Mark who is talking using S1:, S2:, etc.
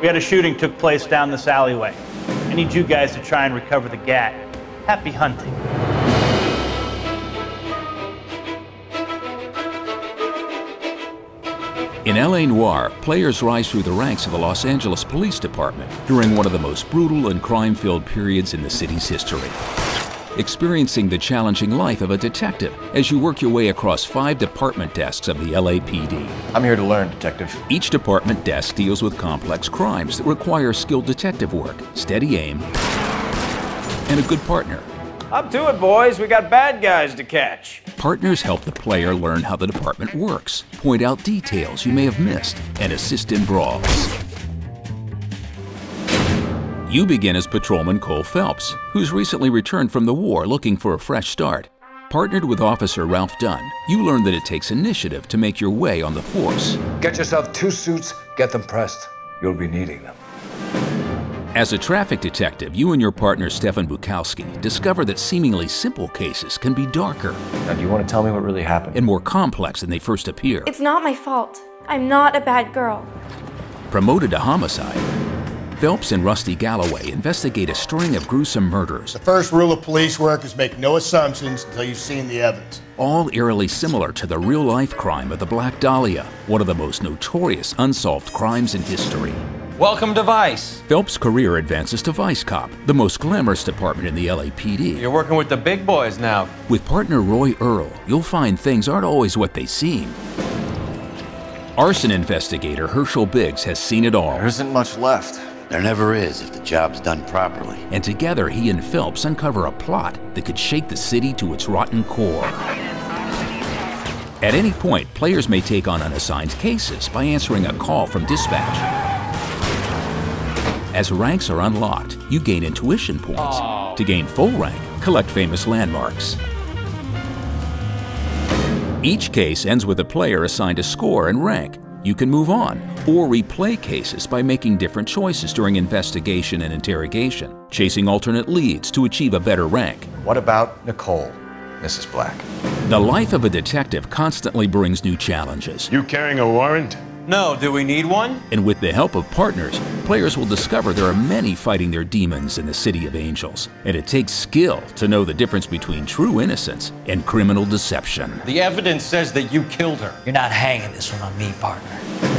S1: We had a shooting took place down this alleyway. I need you guys to try and recover the gat. Happy hunting.
S2: In L.A. Noire, players rise through the ranks of the Los Angeles Police Department during one of the most brutal and crime-filled periods in the city's history. Experiencing the challenging life of a detective as you work your way across five department desks of the LAPD.
S3: I'm here to learn, Detective.
S2: Each department desk deals with complex crimes that require skilled detective work, steady aim, and a good partner.
S4: Up to it, boys. We got bad guys to catch.
S2: Partners help the player learn how the department works, point out details you may have missed, and assist in brawls. You begin as Patrolman Cole Phelps, who's recently returned from the war looking for a fresh start. Partnered with Officer Ralph Dunn, you learn that it takes initiative to make your way on the force.
S5: Get yourself two suits, get them pressed. You'll be needing them.
S2: As a traffic detective, you and your partner Stefan Bekowsky discover that seemingly simple cases can be darker
S3: Now, do you want to tell me what really happened?
S2: and more complex than they first appear.
S6: It's not my fault. I'm not a bad girl.
S2: Promoted to homicide, Phelps and Rusty Galloway investigate a string of gruesome murders,
S7: The first rule of police work is make no assumptions until you've seen the evidence.
S2: all eerily similar to the real life crime of the Black Dahlia, one of the most notorious unsolved crimes in history.
S4: Welcome to Vice.
S2: Phelps' career advances to Vice Cop, the most glamorous department in the LAPD.
S4: You're working with the big boys now.
S2: With partner Roy Earle, you'll find things aren't always what they seem. Arson investigator Herschel Biggs has seen it all,
S3: There isn't much left.
S8: There never is if the job's done properly.
S2: and together he and Phelps uncover a plot that could shake the city to its rotten core. At any point, players may take on unassigned cases by answering a call from dispatch. As ranks are unlocked, you gain intuition points. To gain full rank, collect famous landmarks. Each case ends with a player assigned a score and rank. You can move on or replay cases by making different choices during investigation and interrogation, chasing alternate leads to achieve a better rank.
S3: What about Nicole, Mrs. Black?
S2: The life of a detective constantly brings new challenges,
S7: You carrying a warrant?
S4: No, do we need one?
S2: and with the help of partners, players will discover there are many fighting their demons in the City of Angels, and it takes skill to know the difference between true innocence and criminal deception.
S4: The evidence says that you killed her.
S9: You're not hanging this one on me, partner.